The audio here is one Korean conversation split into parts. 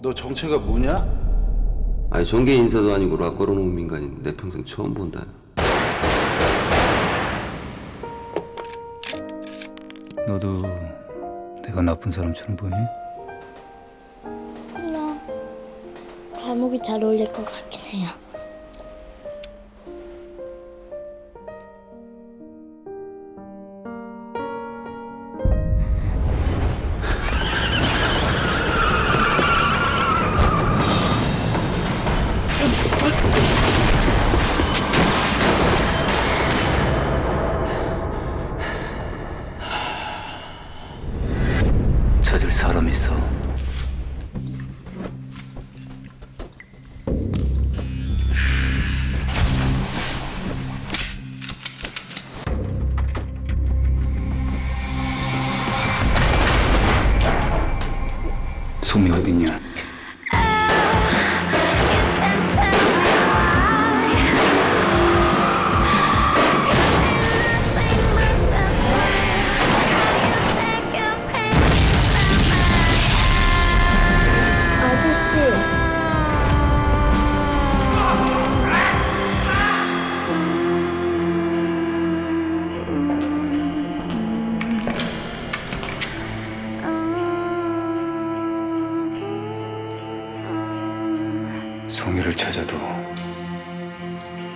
너 정체가 뭐냐? 아니 정계 인사도 아니고 락 걸어놓은 민간인 내 평생 처음 본다. 너도 내가 나쁜 사람처럼 보이니? 몰라. 감옥이 잘 어울릴 것 같긴 해요. 찾을 사람 있어. 솜이 어딨냐? 송이를 찾아도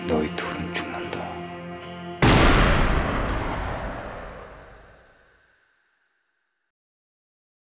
너희 둘은 죽는다.